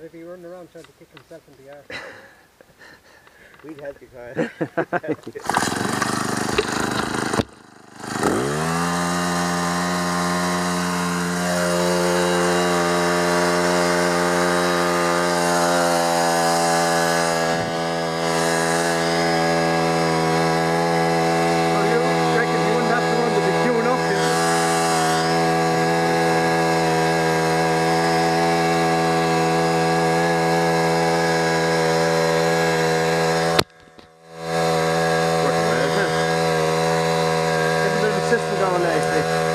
that'd be running around trying to kick himself in the arse. We'd help you, Kyle. 施設がない。